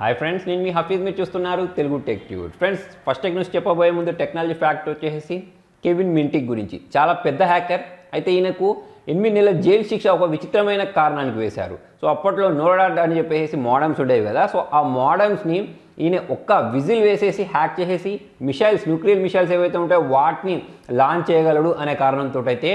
Hi friends నేను మీ హఫీజ్ మీరు చూస్తున్నారు తెలుగు టెక్ ట్యూడ్ ఫ్రెండ్స్ ఫస్ట్ టెక్ న్యూస్ చెప్పబోయే ముందు టెక్నాలజీ ఫ్యాక్ట్ వచ్చేసి కెవిన్ మింటిక్ గురించి. చాలా పెద్ద హ్యాకర్ అయితే ఈయనకు ఎనిమిది నెలల జైలు శిక్ష ఒక విచిత్రమైన కారణానికి వేశారు. సో అప్పట్లో నోడాడ్ అని చెప్పేసి మోడమ్స్ ఉండేవి కదా సో ఆ మోడమ్స్ని ఈయన ఒక్క విజిల్ వేసేసి హ్యాక్ చేసేసి మిషైల్స్ న్యూక్లియర్ మిషైల్స్ ఏవైతే ఉంటాయో వాటిని లాంచ్ చేయగలడు అనే కారణంతో అయితే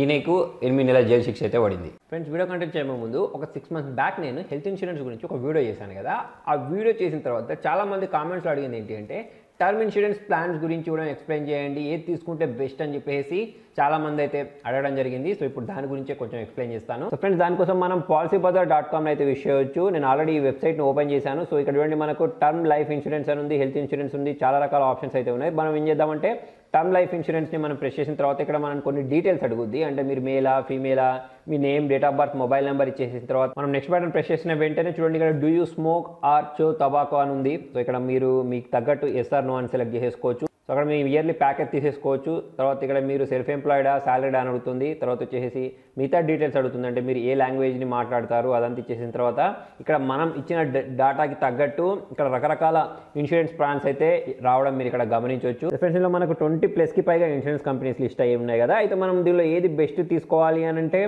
ఈయనకు ఎనిమిది నెలల జైలు శిక్ష అయితే పడింది. ఫ్రెండ్స్ వీడియో కంటెంట్ చేయడం ముందు ఒక సిక్స్ మంత్స్ బ్యాక్ నేను హెల్త్ ఇన్సూరెన్స్ గురించి ఒక వీడియో చేశాను కదా. ఆ వీడియో చేసిన తర్వాత చాలా మంది కామెంట్స్లో అడిగింది ఏంటి అంటే టర్మ్ ఇన్సూరెన్స్ ప్లాన్స్ గురించి కూడా ఎక్స్ప్లెయిన్ చేయండి. ఏది తీసుకుంటే బెస్ట్ అని చెప్పేసి చాలా మంది అయితే అడగడం జరిగింది. సో ఇప్పుడు దాని గురించే కొంచెం ఎక్స్ప్లెయిన్ చేస్తాను. సో ఫ్రెండ్స్ దానికోసం మనం పాలసీ బజార్ డాట్ కామ్ అయితే విష్ చేయొచ్చు. నేను ఆల్రెడీ ఈ వెబ్సైట్ను ఓపెన్ చేశాను. సో ఇక్కడ చూడండి మనకు టర్మ్ లైఫ్ ఇన్సూరెన్స్ అని ఉంది హెల్త్ ఇన్సూరెన్స్ ఉంది చాలా రకాల ఆప్షన్స్ అయితే ఉన్నాయి. మనం ఏం చేద్దామంటే టర్మ్ లైఫ్ ఇన్సూరెన్స్ని మనం ప్రెస్ చేసిన తర్వాత ఇక్కడ మనం కొన్ని డీటెయిల్స్ అడుగుద్ది. అంటే మీరు మేలా ఫీమేలా మీ name date of birth mobile number ఇచ్చేసిన తర్వాత మనం నెక్స్ట్ బటన్ ప్రెస్ చేసిన వెంటనే చూడండి ఇక్కడ డూ యూ స్మోక్ ఆర్ చో తబాకో అని ఉంది. సో ఇక్కడ మీరు మీకు తగ్గట్టు ఎస్ఆర్ నో అని సెలెక్ట్ చేసుకోవచ్చు సో అక్కడ మీ ఇయర్లీ ప్యాకేజ్ తీసేసుకోవచ్చు. తర్వాత ఇక్కడ మీరు సెల్ఫ్ ఎంప్లాయిడా సాలరీడా అని అడుగుతుంది. తర్వాత వచ్చేసి మిగతా డీటెయిల్స్ అడుగుతుంది. అంటే మీరు ఏ లాంగ్వేజ్ని మాట్లాడతారు అదంతా ఇచ్చేసిన తర్వాత ఇక్కడ మనం ఇచ్చిన డాటాకి తగ్గట్టు ఇక్కడ రకరకాల ఇన్సూరెన్స్ ప్లాన్స్ అయితే రావడం మీరు ఇక్కడ గమనించవచ్చు. డిఫరెన్స్లో మనకు ట్వంటీ ప్లస్కి పైగా ఇన్సూరెన్స్ కంపెనీస్ లిస్ట్ అయ్యి ఉన్నాయి కదా. అయితే మనం దీనిలో ఏది బెస్ట్ తీసుకోవాలి అని అంటే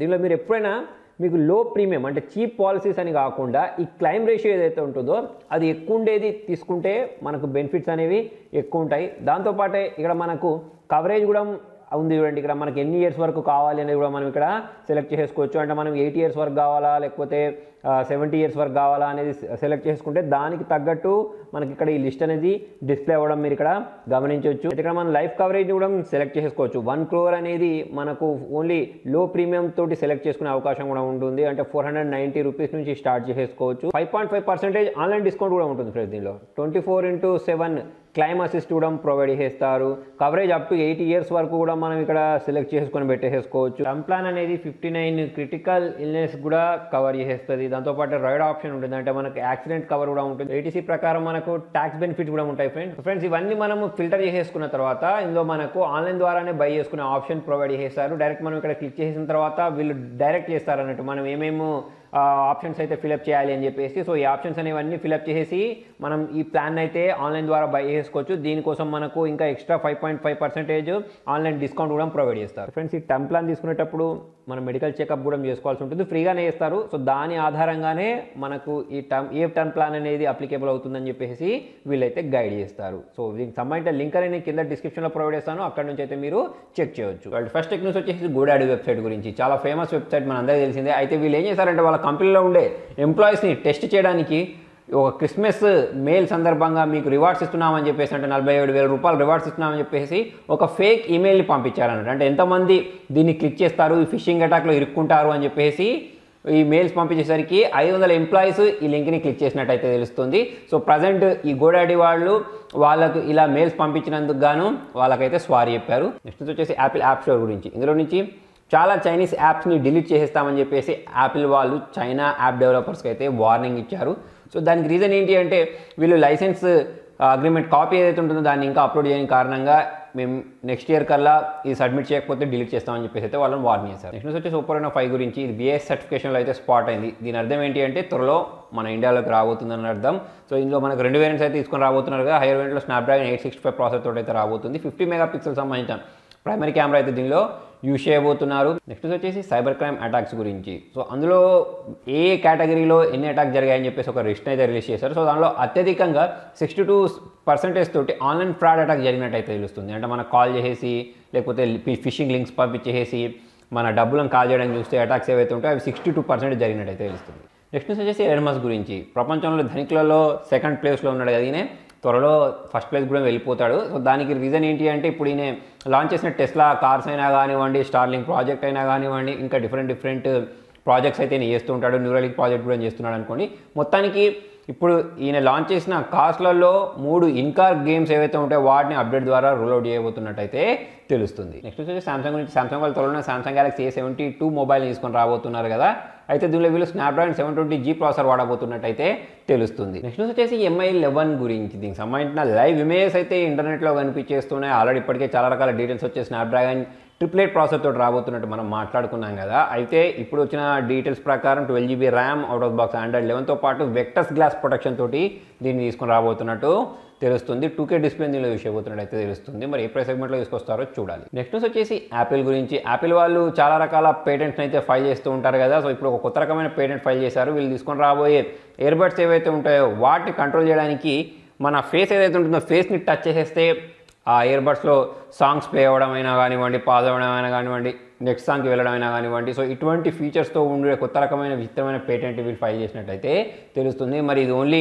దీనిలో మీరు ఎప్పుడైనా మీకు లో ప్రీమియం అంటే చీప్ పాలసీస్ అని కాకుండా ఈ క్లైమ్ రేషియో ఏదైతే ఉంటుందో అది ఎక్కువ ఉండేది తీసుకుంటే మనకు బెనిఫిట్స్ అనేవి ఎక్కువ ఉంటాయి దాంతోపాటే ఇక్కడ మనకు కవరేజ్ కూడా ఉంది చూడండి. ఇక్కడ మనకి ఎన్ని ఇయర్స్ వరకు కావాలి అనేది కూడా మనం ఇక్కడ సెలెక్ట్ చేసుకోవచ్చు. అంటే మనం ఎయిట్ ఇయర్స్ వరకు కావాలా లేకపోతే సెవెంటీ ఇయర్స్ వరకు కావాలా అనేది సెలెక్ట్ చేసుకుంటే దానికి తగ్గట్టు మనకి ఇక్కడ ఈ లిస్ట్ అనేది డిస్ప్లే అవ్వడం మీరు ఇక్కడ గమనించవచ్చు. ఇక్కడ మనం లైఫ్ కవరేజ్ కూడా సెలెక్ట్ చేసుకోవచ్చు. వన్ క్రోర్ అనేది మనకు ఓన్లీ లో ప్రీమియం తోటి సెలెక్ట్ చేసుకునే అవకాశం కూడా ఉంటుంది. అంటే ఫోర్ హండ్రెడ్ నైంటీ రూపీస్ నుంచి స్టార్ట్ చేసేసుకోవచ్చు five point five percentage online discount కూడా ఉంటుంది ఫ్రెండ్స్ దీనిలో. Twenty four into seven claim assist కూడా ప్రొవైడ్ చేస్తారు. Coverage up to eighty years వరకు కూడా మనం ఇక్కడ సెలెక్ట్ చేసుకొని పెట్టేసుకోవచ్చు. టర్మ్ ప్లాన్ అనేది ఫిఫ్టీ నైన్ క్రిటికల్ ఇల్నెస్ కూడా కవర్ చేసేస్తుంది దాంతోపాటు రైడ్ ఆప్షన్ ఉంటుంది. అంటే మనకు యాక్సిడెంట్ కవర్ కూడా ఉంటుంది. ఏటీసీ ప్రకారం మనకు ట్యాక్స్ బెనిఫిట్ కూడా ఉంటాయి ఫ్రెండ్స్ ఫ్రెండ్స్ ఇవన్నీ మనము ఫిల్టర్ చేసేసుకున్న తర్వాత ఇందులో మనకు ఆన్లైన్ ద్వారానే బై చేసుకునే ఆప్షన్ ప్రొవైడ్ చేస్తారు. డైరెక్ట్ మనం ఇక్కడ క్లిక్ చేసిన తర్వాత వీళ్ళు డైరెక్ట్ చేస్తారు అన్నట్టు మనం ఏమేమో ఆప్షన్స్ అయితే ఫిలప్ చేయాలి అని చెప్పేసి. సో ఈ ఆప్షన్స్ అనేవన్నీ ఫిలప్ చేసేసి మనం ఈ ప్లాన్ అయితే ఆన్లైన్ ద్వారా బై చేసుకోవచ్చు. దీనికోసం మనకు ఇంకా extra five point five percentage online discount కూడా ప్రొవైడ్ చేస్తారు. ఫ్రెండ్స్ ఈ టర్మ్ ప్లాన్ తీసుకునేటప్పుడు మనం మెడికల్ చెకప్ కూడా చేసుకోవాల్సి ఉంటుంది. ఫ్రీగానే ఇస్తారు సో దాని ఆధారంగానే మనకు ఈ టర్మ్ ఏ టర్మ్ ప్లాన్ అనేది అప్లికేబుల్ అవుతుందని చెప్పేసి వీళ్ళైతే గైడ్ చేస్తారు. సో దీనికి సంబంధించిన లింక్ అనేది నేను కింద డిస్క్రిప్షన్లో ప్రొవైడ్ చేస్తాను. అక్కడ నుంచి అయితే మీరు చెక్ చేయొచ్చు. వాళ్ళు ఫస్ట్ టెక్ న్యూస్ వచ్చేసి గోడాడి వెబ్సైట్ గురించి. చాలా ఫేమస్ వెబ్సైట్ మన అందరికీ తెలిసిందే. అయితే వీళ్ళు ఏం చేశారంటే వాళ్ళ కంపెనీలో ఉండే ఎంప్లాయీస్ని టెస్ట్ చేయడానికి ఒక క్రిస్మస్ మెయిల్ సందర్భంగా మీకు రివార్డ్స్ ఇస్తున్నామని చెప్పేసి అంటే నలభై ఏడు వేల రూపాయలు రివార్డ్స్ ఇస్తున్నామని చెప్పేసి ఒక ఫేక్ ఈమెయిల్ని పంపించారన్నట్టు అంటే ఎంతమంది దీన్ని క్లిక్ చేస్తారు ఈ ఫిషింగ్ అటాక్లో ఇరుక్కుంటారు అని చెప్పేసి ఈ మెయిల్స్ పంపించేసరికి ఐదు వందల ఎంప్లాయీస్ ఈ లింక్ని క్లిక్ చేసినట్టయితే తెలుస్తుంది. సో ప్రజెంట్ ఈ గోడాడి వాళ్ళు వాళ్ళకు ఇలా మెయిల్స్ పంపించినందుకు గాను వాళ్ళకైతే స్వారీ చెప్పారు. నెక్స్ట్ వచ్చేసి యాపిల్ యాప్ స్టోర్ గురించి. ఇందులో నుంచి చాలా చైనీస్ యాప్స్ని డిలీట్ చేసేస్తామని చెప్పేసి యాపిల్ వాళ్ళు చైనా యాప్ డెవలపర్స్కి అయితే వార్నింగ్ ఇచ్చారు. సో దానికి రీజన్ ఏంటి అంటే వీళ్ళు లైసెన్స్ అగ్రిమెంట్ కాపీ ఏదైతే ఉంటుందో దాన్ని ఇంకా అప్లోడ్ చేయని కారణంగా మేము నెక్స్ట్ ఇయర్ కల్లా ఇది సబ్మిట్ చేయకపోతే డిలీట్ చేస్తామని చెప్పేసి అయితే వాళ్ళని వార్నింగ్ చేశారు. నెక్స్ట్ వచ్చి సూపర్ అయిన ఫైవ్ గురించి ఇది బిఎస్ సర్టిఫికేషన్లో అయితే స్పాట్ అయింది. దీని అర్థం ఏంటి అంటే త్వరలో మన ఇండియాలోకి రాబోతుందని అర్థం. సో ఇందులో మనకు రెండు వేరియంట్స్ అయితే తీసుకొని రాబోతున్నారు కదా. Higher వేరియంట్లో Snapdragon eight sixty five process తోటి అయితే రాబోతుంది. ఫిఫ్టీ మెగా పిక్సెల్ సంబంధించిన ప్రైమరీ కెమెరా అయితే దీనిలో యూజ్ చేయబోతున్నారు. నెక్స్ట్ వచ్చేసి సైబర్ క్రైమ్ అటాక్స్ గురించి. సో అందులో ఏ కేటగిరీలో ఎన్ని అటాక్ జరిగాయని చెప్పేసి ఒక లిస్ట్ అయితే రిలీజ్ చేశారు. సో దానిలో అత్యధికంగా సిక్స్టీ టూ పర్సెంటేజ్ తోటి ఆన్లైన్ ఫ్రాడ్ అటాక్ జరిగినట్టయితే తెలుస్తుంది. అంటే మనకు కాల్ చేసేసి లేకపోతే ఫిషింగ్ లింక్స్ పంపించేసి మన డబ్బులను కాల్ చేయడానికి చూస్తే అటాక్స్ ఏవైతే ఉంటాయో అవి సిక్స్టీ టూ పర్సెంట్ జరిగినట్టయితే తెలుస్తుంది. నెక్స్ట్ వచ్చేసి ఎర్మస్ గురించి. ప్రపంచంలో ధనికులలో సెకండ్ ప్లేస్లో ఉన్నాడు కదా త్వరలో ఫస్ట్ ప్లేస్ కూడా వెళ్ళిపోతాడు. సో దానికి రీజన్ ఏంటి అంటే ఇప్పుడు ఈయన లాంచ్ చేసిన టెస్లా కార్స్ అయినా కానివ్వండి స్టార్లింగ్ ప్రాజెక్ట్ అయినా కానివ్వండి ఇంకా డిఫరెంట్ డిఫరెంట్ ప్రాజెక్ట్స్ అయితే ఈయన చేస్తూ ఉంటాడు. న్యూరలింక్ ప్రాజెక్ట్ కూడా చేస్తున్నాడు అనుకోండి. మొత్తానికి ఇప్పుడు ఈయన లాంచ్ చేసిన కార్స్లలో మూడు ఇన్కార్ గేమ్స్ ఏవైతే ఉంటాయో వాటిని అప్డేట్ ద్వారా రోల్అవుట్ చేయబోతున్నట్టయితే తెలుస్తుంది. నెక్స్ట్ వచ్చేసి సామ్సంగ్ గురించి సామ్సంగ్ వాళ్ళు త్వరలో Samsung Galaxy A seventy two mobile తీసుకొని రాబోతున్నారు కదా. అయితే దీనిలో వీళ్ళు Snapdragon seven twenty G processor వాడబోతున్నట్టయితే తెలుస్తుంది. నెక్స్ట్ వచ్చేసి ఎంఐ లెవెన్ గురించి. దీనికి సంబంధించిన లైవ్ ఇమేజెస్ అయితే ఇంటర్నెట్లో కనిపించేస్తున్నాయి. ఆల్రెడీ ఇప్పటికే చాలా రకాల డీటెయిల్స్ వచ్చే స్నాప్డ్రాగన్ ట్రిపుల్ ప్రాసెసర్తో తోటి రాబోతున్నట్టు మనం మాట్లాడుకున్నాం కదా. అయితే ఇప్పుడు వచ్చిన డీటెయిల్స్ ప్రకారం twelve GB RAM out of box Android లెవెన్తో పాటు వెక్టర్స్ గ్లాస్ ప్రొటెక్షన్ తోటి దీన్ని తీసుకొని రాబోతున్నట్టు తెలుస్తుంది. టూ కే డిస్ప్లే దీనిలో అయిపోతున్నట్టు అయితే తెలుస్తుంది. మరి ఏ ప్రైస్ సెగ్మెంట్లో తీసుకొస్తారో చూడాలి. నెక్స్ట్ న్యూస్ వచ్చేసి యాపిల్ గురించి. యాపిల్ వాళ్ళు చాలా రకాల పేటెంట్స్ని అయితే ఫైల్ చేస్తూ ఉంటారు కదా. సో ఇప్పుడు ఒక కొత్త రకమైన పేటెంట్ ఫైల్ చేశారు. వీళ్ళు తీసుకొని రాబోయే ఇయర్బడ్స్ ఏవైతే ఉంటాయో వాటిని కంట్రోల్ చేయడానికి మన ఫేస్ ఏదైతే ఉంటుందో ఫేస్ని టచ్ చేసేస్తే ఆ ఇయర్బడ్స్లో సాంగ్స్ ప్లే అవ్వడం అయినా కానివ్వండి పాజ్ అవ్వడం అయినా కానివ్వండి నెక్స్ట్ సాంగ్కి వెళ్ళడం అయినా కానివ్వండి. సో ఇటువంటి ఫీచర్స్తో ఉండే కొత్త రకమైన విచిత్రమైన పేటెంట్ వీళ్ళు ఫైల్ చేసినట్టయితే తెలుస్తుంది. మరి ఇది ఓన్లీ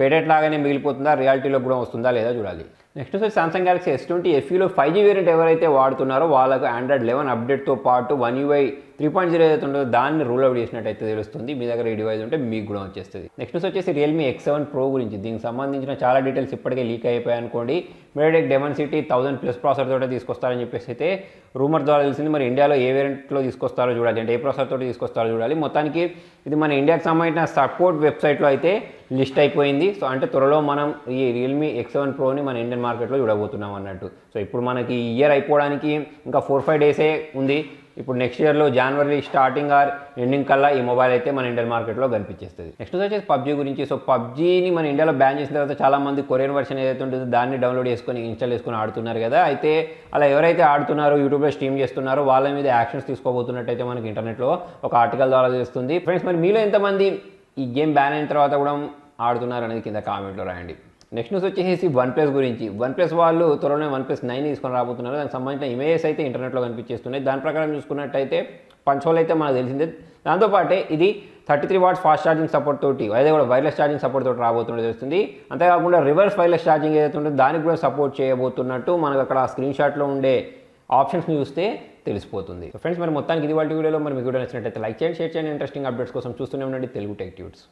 పేటెంట్ లాగానే మిగిలిపోతుందా? రియాలిటీలో కూడా వస్తుందా లేదా చూడాలి. నెక్స్ట్ వచ్చి సామ్సంగ్ గ్యాలక్సీ ఎస్ ట్వంటీ ఎఫ్ఈలో ఫైవ్ జీ వేరియంట్ ఎవరైతే వాడుతున్నారో వాళ్ళకు ఆండ్రాయిడ్ లెవెన్ అప్డేట్తో పాటు One UI three point zero ఏదైతే ఉంటుందో దాన్ని రూల్ అవుట్ చేసినట్టయితే తెలుస్తుంది. మీ దగ్గర ఈ డివైస్ ఉంటే మీకు కూడా వచ్చేస్తుంది. నెక్స్ట్ వచ్చేసి రియల్మీ ఎక్స్ సెవెన్ ప్రో గురించి. దీనికి సంబంధించిన చాలా డీటెయిల్స్ ఇప్పటికే లీక్ అయిపోయాయి అనుకోండి. MediaTek Dimensity thousand plus processor తోటి తీసుకొస్తారని చెప్పేసి అయితే రూమర్ ద్వారా తెలిసింది. మరి ఇండియాలో ఏ వేరియంట్లో తీసుకొస్తారో చూడాలి. అంటే ఏ ప్రాసెసర్ తోటి తీసుకొస్తారో చూడాలి. మొత్తానికి ఇది మన ఇండియాకి సంబంధించిన సపోర్ట్ వెబ్సైట్లో అయితే లిస్ట్ అయిపోయింది. సో అంటే త్వరలో మనం ఈ రియల్మీ ఎక్స్ సెవెన్ ప్రోని మన ఇండియన్ మార్కెట్లో చూడబోతున్నాం అన్నట్టు. సో ఇప్పుడు మనకి ఇయర్ అయిపోవడానికి ఇంకా ఫోర్ ఫైవ్ డేసే ఉంది. ఇప్పుడు నెక్స్ట్ ఇయర్లో జనవరి స్టార్టింగ్ ఆర్ ఎండింగ్ కల్లా ఈ మొబైల్ అయితే మన ఇండియన్ మార్కెట్లో కనిపించేస్తుంది. నెక్స్ట్ వచ్చేసి పబ్జీ గురించి. సో పబ్జీని మన ఇండియాలో బ్యాన్ చేసిన తర్వాత చాలా మంది కొరియన్ వర్షన్ ఏదైతే ఉంటుందో దాన్ని డౌన్లోడ్ చేసుకొని ఇన్స్టాల్ చేసుకొని ఆడుతున్నారు కదా. అయితే అలా ఎవరైతే ఆడుతున్నారో యూట్యూబ్లో స్ట్రీమ్ చేస్తున్నారో వాళ్ళ మీద యాక్షన్స్ తీసుకోబోతున్నట్టయితే మనకి ఇంటర్నెట్లో ఒక ఆర్టికల్ ద్వారా తెలుస్తుంది. ఫ్రెండ్స్ మరి మీలో ఎంతమంది ఈ గేమ్ బ్యాన్ అయిన తర్వాత కూడా ఆడుతున్నారు అనేది కింద కామెంట్లో రాయండి. నెక్స్ట్ న్యూస్ వచ్చేసి వన్ ప్లస్ గురించి. వన్ ప్లస్ వాళ్ళు త్వరలోనే వన్ ప్లస్ నైన్ తీసుకొని రాబోతున్నారు. దానికి సంబంధించిన ఇమేజెస్ అయితే ఇంటర్నెట్లో కనిపించేస్తున్నాయి. దాని ప్రకారం చూసుకున్నట్టయితే పంచోల్ అయితే మనకు తెలిసిందే. దాంతోపాటే ఇది thirty three watts fast charging support తోటి అదే కూడా వైర్లెస్ ఛార్జింగ్ సపోర్ట్ తోటి రాబోతున్నట్టు తెలుస్తుంది. అంతేకాకుండా రివర్స్ వైర్లెస్ ఛార్జింగ్ ఏదైతే ఉంటుందో దానికి కూడా సపోర్ట్ చేయబోతున్నట్టు మనకు అక్కడ స్క్రీన్ షాట్లో ఉండే ఆప్షన్స్ని చూస్తే తెలిసిపోతుంది. ఫ్రెండ్స్ మరి మొత్తానికి ఇది వాళ్ళ వీడియోలో మరి మీకు వీడియో నచ్చినట్టయితే లైక్ చేయండి షేర్ చేయండి. ఇంట్రెస్టింగ్ అప్డేట్స్ కోసం చూస్తూనే ఉండండి. Telugu tech tuts